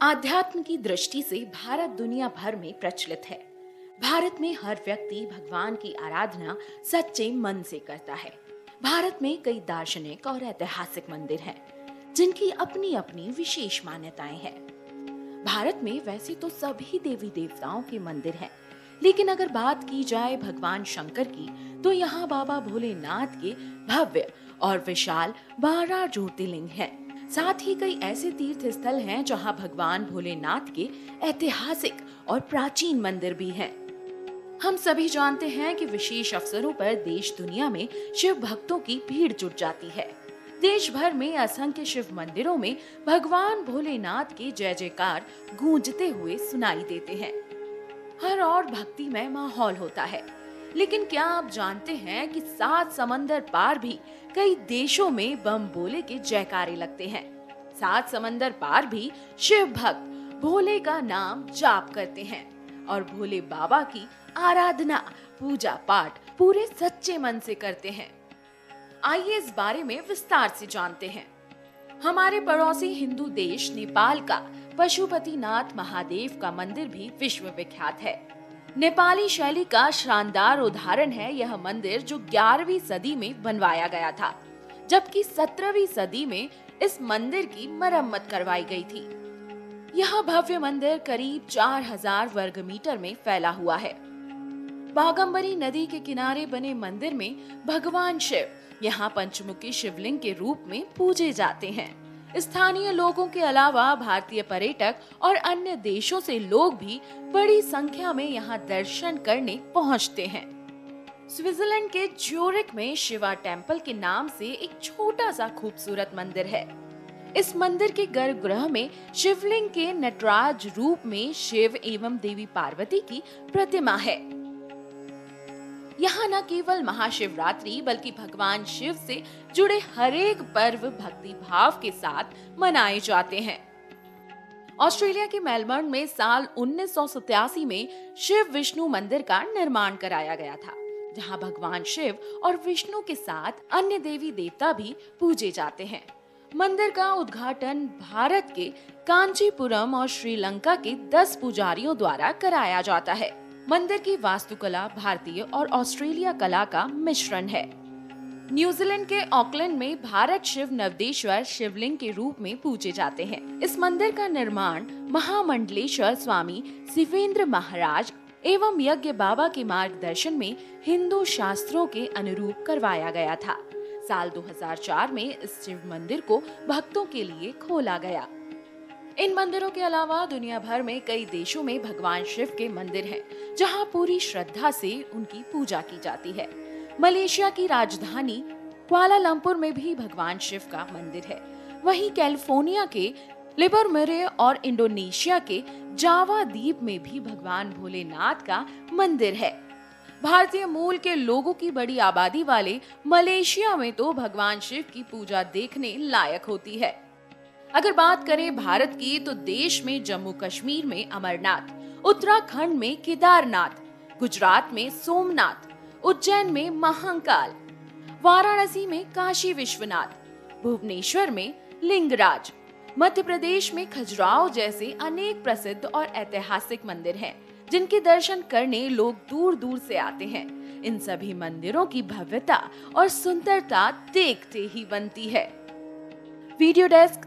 आध्यात्म की दृष्टि से भारत दुनिया भर में प्रचलित है। भारत में हर व्यक्ति भगवान की आराधना सच्चे मन से करता है। भारत में कई दार्शनिक और ऐतिहासिक मंदिर हैं, जिनकी अपनी अपनी विशेष मान्यताएँ हैं। भारत में वैसे तो सभी देवी देवताओं के मंदिर हैं, लेकिन अगर बात की जाए भगवान शंकर की तो यहाँ बाबा भोलेनाथ के भव्य और विशाल बारह ज्योतिर्लिंग हैं। साथ ही कई ऐसे तीर्थ स्थल हैं जहाँ भगवान भोलेनाथ के ऐतिहासिक और प्राचीन मंदिर भी हैं। हम सभी जानते हैं कि विशेष अवसरों पर देश दुनिया में शिव भक्तों की भीड़ जुट जाती है। देश भर में असंख्य शिव मंदिरों में भगवान भोलेनाथ के जय जयकार गूंजते हुए सुनाई देते हैं। हर और भक्तिमय माहौल होता है। लेकिन क्या आप जानते हैं कि सात समंदर पार भी कई देशों में बम भोले के जयकारे लगते हैं? सात समंदर पार भी शिव भक्त भोले का नाम जाप करते हैं और भोले बाबा की आराधना, पूजा पाठ पूरे सच्चे मन से करते हैं। आइए इस बारे में विस्तार से जानते हैं। हमारे पड़ोसी हिंदू देश नेपाल का पशुपतिनाथ महादेव का मंदिर भी विश्व विख्यात है। नेपाली शैली का शानदार उदाहरण है यह मंदिर जो 11वीं सदी में बनवाया गया था, जबकि 17वीं सदी में इस मंदिर की मरम्मत करवाई गई थी। यह भव्य मंदिर करीब 4000 वर्ग मीटर में फैला हुआ है। बागंबरी नदी के किनारे बने मंदिर में भगवान शिव, यहाँ पंचमुखी शिवलिंग के रूप में पूजे जाते हैं। स्थानीय लोगों के अलावा भारतीय पर्यटक और अन्य देशों से लोग भी बड़ी संख्या में यहाँ दर्शन करने पहुँचते हैं। स्विट्जरलैंड के ज्यूरिक में शिवा टेंपल के नाम से एक छोटा सा खूबसूरत मंदिर है। इस मंदिर के गर्भगृह में शिवलिंग के नटराज रूप में शिव एवं देवी पार्वती की प्रतिमा है। यहाँ न केवल महाशिवरात्रि, बल्कि भगवान शिव से जुड़े हरेक पर्व भक्ति भाव के साथ मनाए जाते हैं। ऑस्ट्रेलिया के मेलबर्न में साल उन्नीस सौ सतासी में शिव विष्णु मंदिर का निर्माण कराया गया था, जहाँ भगवान शिव और विष्णु के साथ अन्य देवी देवता भी पूजे जाते हैं। मंदिर का उद्घाटन भारत के कांचीपुरम और श्रीलंका के 10 पुजारियों द्वारा कराया जाता है। मंदिर की वास्तुकला भारतीय और ऑस्ट्रेलिया कला का मिश्रण है। न्यूजीलैंड के ऑकलैंड में भारत शिव नवदेश्वर शिवलिंग के रूप में पूजे जाते हैं। इस मंदिर का निर्माण महामंडलेश्वर स्वामी शिवेंद्र महाराज एवं यज्ञ बाबा के मार्गदर्शन में हिंदू शास्त्रों के अनुरूप करवाया गया था। साल 2004 में इस शिव मंदिर को भक्तों के लिए खोला गया। इन मंदिरों के अलावा दुनिया भर में कई देशों में भगवान शिव के मंदिर हैं, जहाँ पूरी श्रद्धा से उनकी पूजा की जाती है। मलेशिया की राजधानी क्वालालंपुर में भी भगवान शिव का मंदिर है। वहीं कैलिफ़ोर्निया के लिबरमेरे और इंडोनेशिया के जावा द्वीप में भी भगवान भोलेनाथ का मंदिर है। भारतीय मूल के लोगों की बड़ी आबादी वाले मलेशिया में तो भगवान शिव की पूजा देखने लायक होती है। अगर बात करें भारत की तो देश में जम्मू कश्मीर में अमरनाथ उत्तराखंड में केदारनाथ गुजरात में सोमनाथ उज्जैन में महाकाल वाराणसी में काशी विश्वनाथ भुवनेश्वर में लिंगराज मध्य प्रदेश में खजुराहो जैसे अनेक प्रसिद्ध और ऐतिहासिक मंदिर हैं, जिनके दर्शन करने लोग दूर दूर से आते हैं। इन सभी मंदिरों की भव्यता और सुंदरता देखते ही बनती है। Video desk